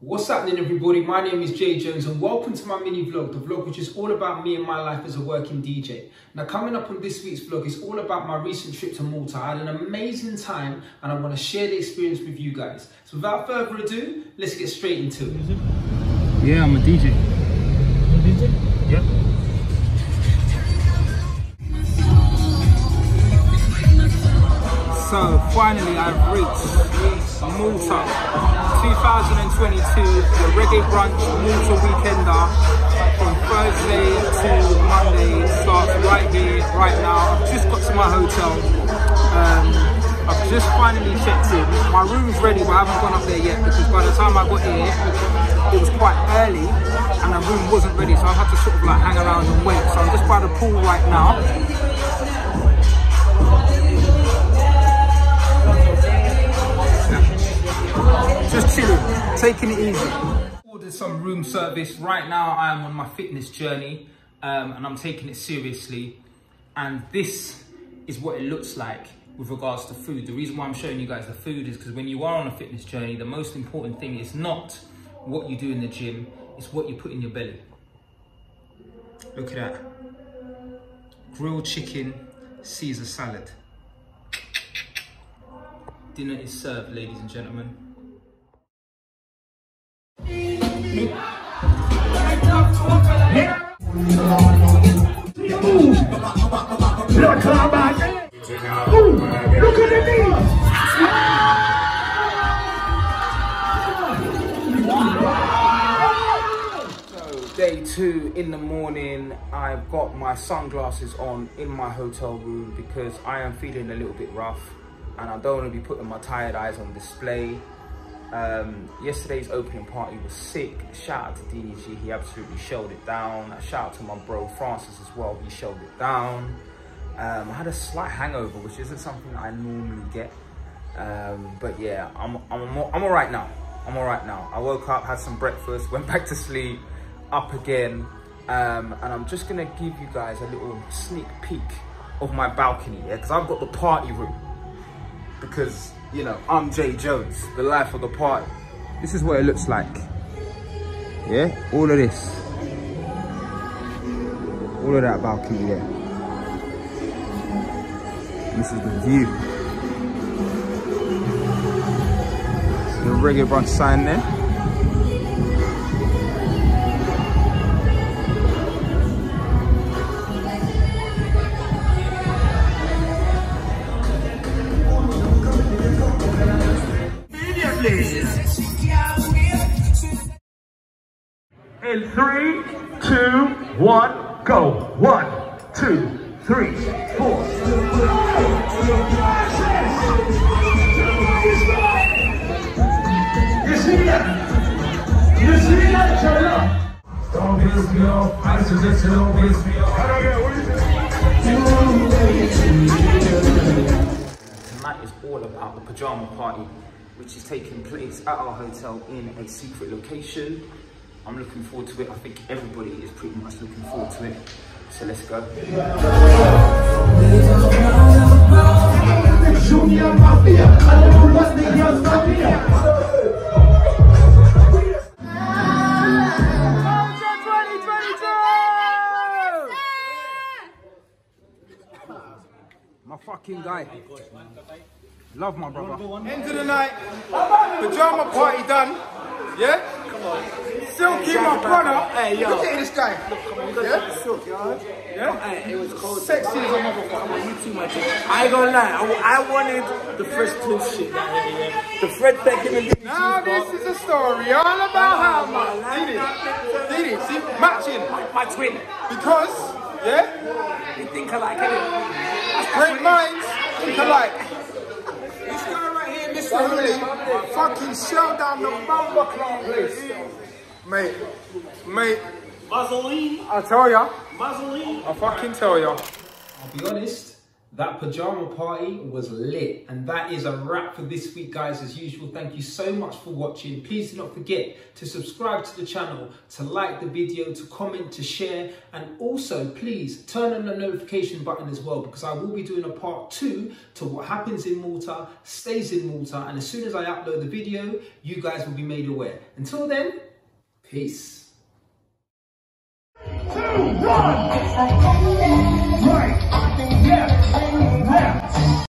What's happening everybody? My name is Jay Jones and welcome to my mini vlog, the vlog which is all about me and my life as a working DJ. Now coming up on this week's vlog is all about my recent trip to Malta. I had an amazing time and I want to share the experience with you guys. So without further ado, let's get straight into it. Yeah, I'm a DJ. A DJ? Yep. So finally I've reached Malta 2022, the Reggae Brunch Malta Weekender from Thursday to Monday starts right here, right now. I've just got to my hotel. Um, I've just finally checked in. My room's ready but I haven't gone up there yet because by the time I got here it was quite early and the room wasn't ready so I had to sort of like hang around and wait. So I'm just by the pool right now. Taking it easy. Ordered some room service. Right now I am on my fitness journey um, and I'm taking it seriously. And this is what it looks like with regards to food. The reason why I'm showing you guys the food is because when you are on a fitness journey, the most important thing is not what you do in the gym, it's what you put in your belly. Look at that. Grilled chicken, Caesar salad. Dinner is served, ladies and gentlemen. Day two in the morning, I've got my sunglasses on in my hotel room because I am feeling a little bit rough and I don't want to be putting my tired eyes on display. Um, yesterday's opening party was sick. Shout out to DDG, he absolutely showed it down. Shout out to my bro Francis as well, he showed it down. Um, I had a slight hangover, which isn't something I normally get. Um, but yeah, I'm, I'm, I'm all right now. I'm all right now. I woke up, had some breakfast, went back to sleep, up again. Um, and I'm just gonna give you guys a little sneak peek of my balcony, yeah? Because I've got the party room. Because, you know, I'm Jay Jones, the life of the party. This is what it looks like. Yeah, all of this. All of that balcony there. This is the view. The reggae brunch sign there. In three, two, one, go. One, two, three, four. Don't piss me off. I suggest you don't piss me off. Tonight is all about the pajama party, which is taking place at our hotel in a secret location. I'm looking forward to it. I think everybody is pretty much looking forward to it. So let's go. Junior Mafia. I don't know the hell's Mafia. My fucking guy. Love my brother. End of the night, pajama party done. Yeah? Come on. Silky, my brother. Hey, yo. Look at this guy. Yeah? Silky, Yeah? Hey, it was cold. Sexy as a motherfucker. You too much. I ain't gonna lie. I, I wanted the fresh twin shit. The Fred Beck and the Now this is a story all about how my did it. Did it. See, matching. My twin. Because, yeah, They think alike, innit? great minds think alike. This guy right here, fucking shell down the bumper club place. Mate, mate, Vaseline. I tell ya, Vaseline. I fucking tell ya. I'll be honest, That pajama party was lit. And that is a wrap for this week, guys. As usual, thank you so much for watching. Please do not forget to subscribe to the channel, to like the video, to comment, to share. And also, please turn on the notification button as well, because I will be doing a part two to what happens in Malta, stays in Malta. And as soon as I upload the video, you guys will be made aware. Until then, peace two, one. Right, left, left.